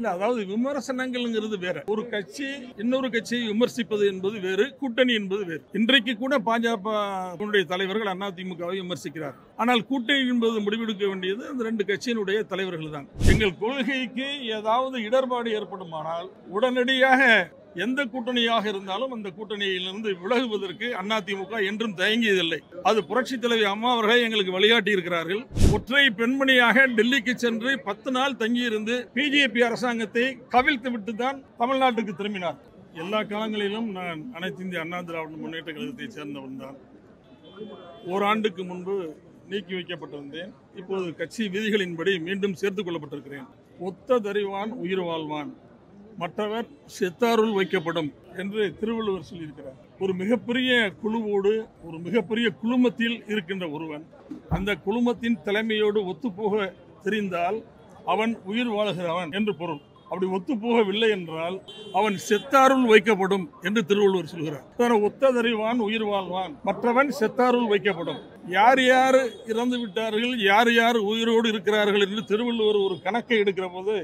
இல்ல அதாவது விமர்சனங்கள்ங்கிறது வேற. ஒரு கட்சி இன்னொரு கட்சியை விமர்சிப்பது என்பது வேறு கூட்டணி என்பது வேறு. இன்றைக்கு கூட பாஜக தலைவர்கள் அதிமுகவை விமர்சிக்கிறார். ஆனால் கூட்டணி என்பது முடிவெடுக்க வேண்டியது அந்த ரெண்டு கட்சியினுடைய தலைவர்கள் தான் எங்கள் கொள்கைக்கு ஏதாவது இடர்பாடு ஏற்படுமானால் உடனடியாக எந்த கூட்டணியாக இருந்தாலும் அந்த கூட்டணியிலிருந்து விலகுவதற்கு அதிமுக என்றும் தயங்கியதில்லை. அது புரட்சி தலைவி அம்மா அவர்களே எங்களுக்கு வழிகாட்டி இருக்கிறார்கள் ஒற்றை பெண்மணியாக டெல்லிக்கு சென்று பத்து நாள் தங்கியிருந்து பிஜேபி அரசாங்கத்தை கவிழ்த்து விட்டு தான் தமிழ்நாட்டுக்கு திரும்பினார். எல்லா காலங்களிலும் நான் அனைத்து இந்திய அண்ணா திராவிட முன்னேற்ற கழகத்தை சேர்ந்தவன் தான். ஓராண்டுக்கு முன்பு நீக்கி வைக்கப்பட்டிருந்தேன் இப்போது கட்சி விதிகளின்படி மீண்டும் சேர்த்துக் கொள்ளப்பட்டிருக்கிறேன். ஒத்த தறிவான் உயிர் வாழ்வான். மற்றவர் செத்தாருள் வைக்கப்படும் என்று திருவள்ளுவர் சொல்லியிருக்கிறார். ஒரு மிகப்பெரிய குழுவோடு ஒரு மிகப்பெரிய குழுமத்தில் இருக்கின்ற ஒருவன் அந்த குழுமத்தின் தலைமையோடு ஒத்துப்போக தெரிந்தால் அவன் உயிர் வாழுகிறவன் என்று பொருள். அப்படி ஒத்துப்போகவில்லை என்றால் அவன் செத்தாருள் வைக்கப்படும் என்று திருவள்ளுவர் சொல்கிறார். தன ஒத்ததறிவான் உயிர் வாழ்வான். மற்றவன் செத்தாருள் வைக்கப்படும். யார் யார் இறந்து விட்டார்கள் யார் யார் உயிரோடு இருக்கிறார்கள் என்று திருவள்ளுவர் ஒரு கணக்கை எடுக்கிற போது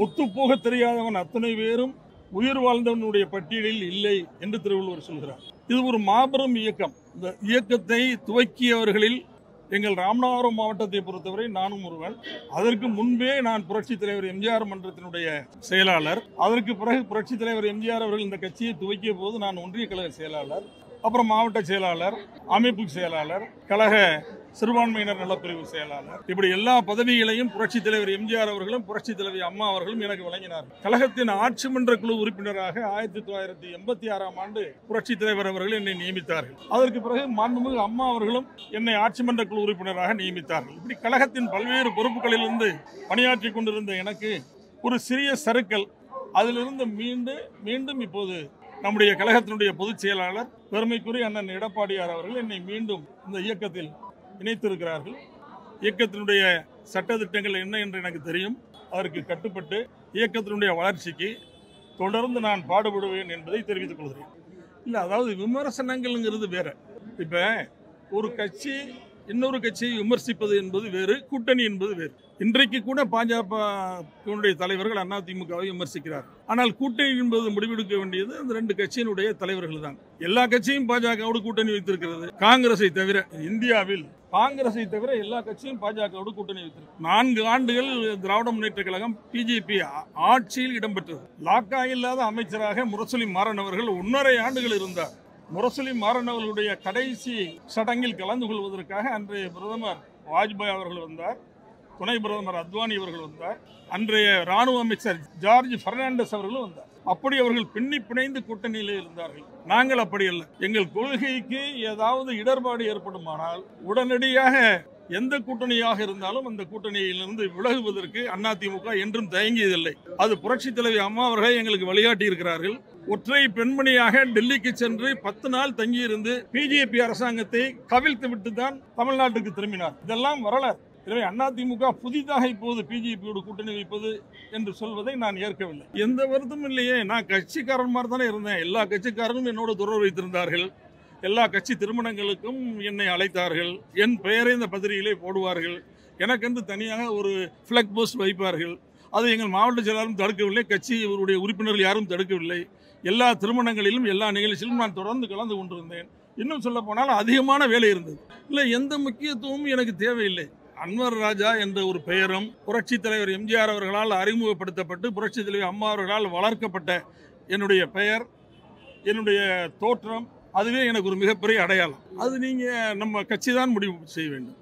ஒத்துப்போக தெரியாதவன் அத்தனை பேரும் உயிர் வாழ்ந்தவனுடைய பட்டியலில் இல்லை என்று திருவள்ளுவர் சொல்கிறார். இது ஒரு மாபெரும் இயக்கம். இந்த இயக்கத்தை துவக்கியவர்களில் எங்கள் ராமநாதபுரம் மாவட்டத்தை பொறுத்தவரை நானும் ஒருவன். அதற்கு முன்பே நான் புரட்சி தலைவர் எம்ஜிஆர் மன்றத்தினுடைய செயலாளர். அதற்கு பிறகு புரட்சி தலைவர் எம்ஜிஆர் அவர்கள் இந்த கட்சியை துவக்கிய போது நான் ஒன்றிய கழக செயலாளர் அப்புறம் மாவட்ட செயலாளர் அமைப்பு செயலாளர் கழக சிறுபான்மையினர் நலப்பிரிவு செயலாளர். இப்படி எல்லா பதவிகளையும் புரட்சி தலைவர் எம்ஜிஆர் அவர்களும் புரட்சி தலைவி அம்மா அவர்களும் எனக்கு வழங்கினார் கழகத்தின் ஆட்சி மன்ற குழு உறுப்பினராக ஆயிரத்தி தொள்ளாயிரத்தி எண்பத்தி ஆறாம் ஆண்டு புரட்சி தலைவர் அவர்கள் என்னை நியமித்தார்கள். அதற்கு பிறகு மாண்புமிகு அம்மா அவர்களும் என்னை ஆட்சி மன்ற குழு உறுப்பினராக நியமித்தார்கள். இப்படி கழகத்தின் பல்வேறு பொறுப்புகளிலிருந்து பணியாற்றி கொண்டிருந்த எனக்கு ஒரு சிறிய சறுக்கல். அதிலிருந்து மீண்டு மீண்டும் இப்போது நம்முடைய கழகத்தினுடைய பொதுச் செயலாளர் பெருமைக்குரிய அண்ணன் எடப்பாடியார் அவர்கள் என்னை மீண்டும் இந்த இயக்கத்தில் இணைத்திருக்கிறார்கள். இயக்கத்தினுடைய சட்டத்திட்டங்கள் என்ன என்று எனக்கு தெரியும். அதற்கு கட்டுப்பட்டு இயக்கத்தினுடைய வளர்ச்சிக்கு தொடர்ந்து நான் பாடுபடுவேன் என்பதை தெரிவித்துக் கொள்கிறேன். இல்லை அதாவது விமர்சனங்கள்ங்கிறது வேற. இப்போ ஒரு கட்சி இன்னொரு கட்சியை விமர்சிப்பது என்பது வேறு கூட்டணி என்பது வேறு. இன்றைக்கு கூட பாஜக தலைவர்கள் அதிமுகவை விமர்சிக்கிறார். ஆனால் கூட்டணி என்பது முடிவெடுக்க வேண்டியது அந்த ரெண்டு கட்சியினுடைய தலைவர்கள் தான் எல்லா கட்சியும் பாஜகவோடு கூட்டணி வைத்திருக்கிறது. காங்கிரஸை தவிர இந்தியாவில் காங்கிரஸை தவிர எல்லா கட்சியும் பாஜகவோடு கூட்டணி வைத்திருக்கு நான்கு ஆண்டுகள் திராவிட முன்னேற்ற கழகம் பிஜேபி ஆட்சியில் இடம்பெற்றது. லாக்கா இல்லாத அமைச்சராக முரசொலி மாறன் அவர்கள் ஒன்றரை ஆண்டுகள் இருந்தார். முரசொலி மாறன் அவர்களுடைய கடைசி சடங்கில் கலந்து கொள்வதற்காக அன்றைய பிரதமர் வாஜ்பாய் அவர்கள் வந்தார். துணை பிரதமர் அத்வானி அவர்கள் வந்தார். அன்றைய ராணுவ அமைச்சர் ஜார்ஜ் பெர்னாண்டஸ் அவர்களும் வந்தார். அப்படி அவர்கள் பின்னி பிணைந்து கூட்டணியில் இருந்தார்கள். நாங்கள் அப்படி அல்ல. எங்கள் கொள்கைக்கு ஏதாவது இடர்பாடு ஏற்படுமானால் உடனடியாக எந்த கூட்டணியாக இருந்தாலும் அந்த கூட்டணியிலிருந்து விலகுவதற்கு அதிமுக என்றும் தயங்கியதில்லை. அது புரட்சி தலைவி அம்மா அவர்கள் எங்களுக்கு வழிகாட்டி இருக்கிறார்கள். ஒற்றை பெண்மணியாக டெல்லிக்கு சென்று பத்து நாள் தங்கியிருந்து பிஜேபி அரசாங்கத்தை கவிழ்த்து விட்டு தான் தமிழ்நாட்டுக்கு திரும்பினார். இதெல்லாம் வரலாறு. எனவே அதிமுக புதிதாக இப்போது பிஜேபியோடு கூட்டணி வைப்பது என்று சொல்வதை நான் ஏற்கவில்லை. எந்த வருத்தமும் இல்லையே. நான் கட்சிக்காரன் மாதிரி தானே இருந்தேன். எல்லா கட்சிக்காரரும் என்னோட தொடர்பு வைத்திருந்தார்கள். எல்லா கட்சி திருமணங்களுக்கும் என்னை அழைத்தார்கள். என் பெயரை இந்த பத்திரிகையிலே போடுவார்கள். எனக்கென்று தனியாக ஒரு ஃப்ளக் போஸ்ட் வைப்பார்கள். அது எங்கள் மாவட்ட செயலாளரும் தடுக்கவில்லை. கட்சி இவருடைய உறுப்பினர்கள் யாரும் தடுக்கவில்லை. எல்லா திருமணங்களிலும் எல்லா நிகழ்ச்சியிலும் நான் தொடர்ந்து கலந்து கொண்டிருந்தேன். இன்னும் சொல்ல போனால் அதிகமான வேலை இருந்தது. இல்லை எந்த முக்கியத்துவமும் எனக்கு தேவையில்லை. அன்வர் ராஜா என்ற ஒரு பெயரும் புரட்சித் தலைவர் எம்ஜிஆர் அவர்களால் அறிமுகப்படுத்தப்பட்டு புரட்சித் தலைவர் அம்மா அவர்களால் வளர்க்கப்பட்ட என்னுடைய பெயர் என்னுடைய தோற்றம் அதுவே எனக்கு ஒரு மிகப்பெரிய அடையாளம். அது நீங்கள் நம்ம கட்சி தான் முடிவு செய்ய வேண்டும்.